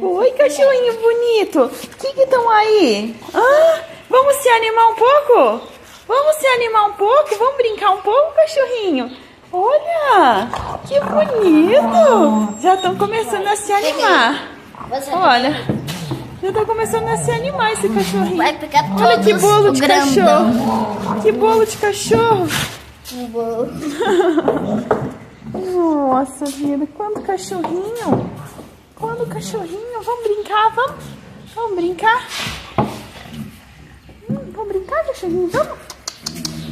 Oi, cachorrinho bonito. O que estão aí? Ah, vamos se animar um pouco? Vamos se animar um pouco? Vamos brincar um pouco, cachorrinho? Olha, que bonito. Já estão começando a se animar. Olha, já estão começando a se animar esse cachorrinho. Vai pegar Olha que todos bolo de cachorro. Que bolo de cachorro. Nossa vida, quanto cachorrinho! Quanto cachorrinho! Vamos brincar, vamos? Vamos brincar? Hum, vamos brincar, cachorrinho? Vamos?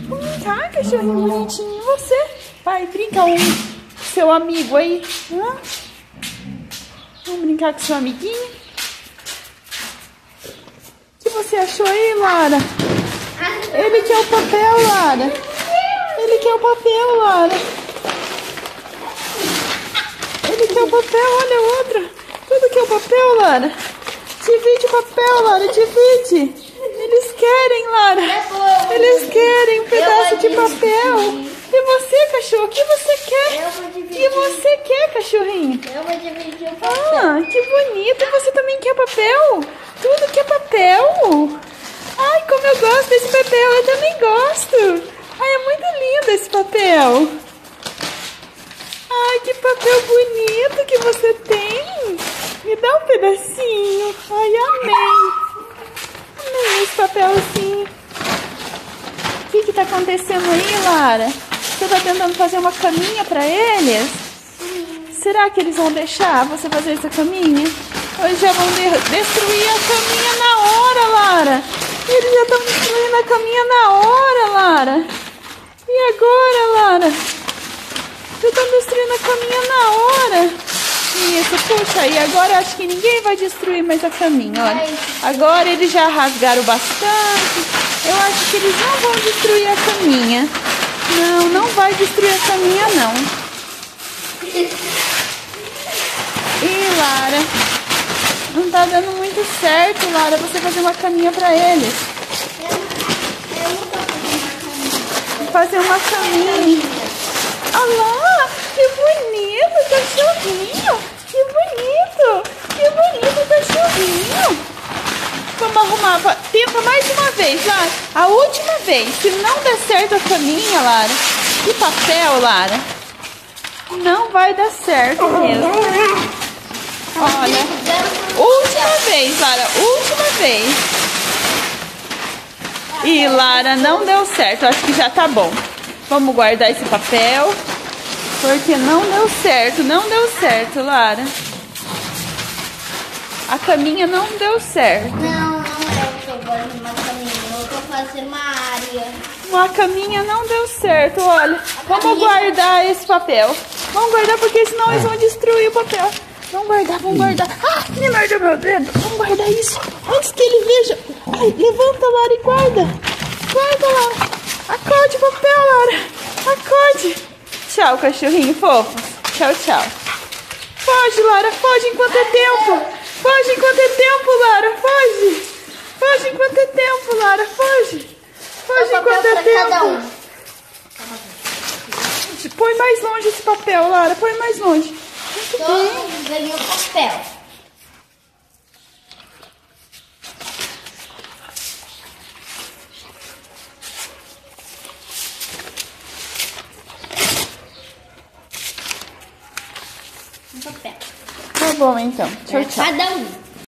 Vamos brincar, cachorrinho bonitinho. Você? Vai, brinca um seu amigo aí. Hã? Vamos brincar com seu amiguinho? O que você achou aí, Lara? Ele quer o papel, Lara. Ele quer o papel, Lara. Ele quer o papel, olha o o papel, Lara. Divide o papel, Lara, divide. Eles querem, Lara. Eles querem um pedaço de papel. E você, cachorro, o que você quer? O que você quer, cachorrinho? Eu vou dividir o papel. Ah, que bonito. Você também quer papel? Tudo quer papel? Ai, como eu gosto desse papel. Eu também gosto. Ai, é muito lindo esse papel. Ai, que papel bonito que você tem. Me dá um pedacinho. Ai, amei. Amei esse papelzinho. O que que tá acontecendo aí, Lara? Você tá tentando fazer uma caminha pra eles? Será que eles vão deixar você fazer essa caminha? Ou já vão de- destruir a caminha na hora, Lara? Eles já estão destruindo a caminha na hora, Lara. E agora, Lara? Já estão destruindo a caminha na hora. Isso, puxa, e agora acho que ninguém vai destruir mais a caminha, olha. Agora eles já rasgaram bastante. Eu acho que eles não vão destruir a caminha. Não, não vai destruir a caminha, não. Ih, Lara, não tá dando muito certo, Lara, você fazer uma caminha pra eles. Eu não tô fazendo Fazer uma caminha. Olha lá, que bonito, cachorrinho. Que bonito, que bonito cachorrinho. Vamos arrumar, tenta mais uma vez, Lara. A última vez, se não der certo a caminha, Lara, de papel, Lara, não vai dar certo mesmo. Olha, última vez, Lara, última vez. E Lara, não deu certo. Acho que já tá bom. Vamos guardar esse papel. Porque não deu certo. Não deu certo, Lara. A caminha não deu certo. Não, não é o que eu gosto de uma caminha. Eu vou fazer uma área. A caminha não deu certo, olha. Vamos caminha- guardar esse papel. Vamos guardar porque senão eles vão destruir o papel. Vamos guardar, vamos guardar. Ah, me mordeu meu dedo. Vamos guardar isso antes que ele veja. Ai, levanta, Lara, e guarda. Guarda, Lara. Acorde o papel, Lara. Tchau, cachorrinho fofo. Tchau, tchau. Foge, Lara, foge enquanto é tempo. Foge enquanto é tempo, Lara, foge. Foge enquanto é tempo, Lara, foge. Foge enquanto é tempo. Põe mais longe esse papel, Lara, põe mais longe. Muito bem. Todos ganham papel. Bom, então. Tchau, Pra tchau. Cada um.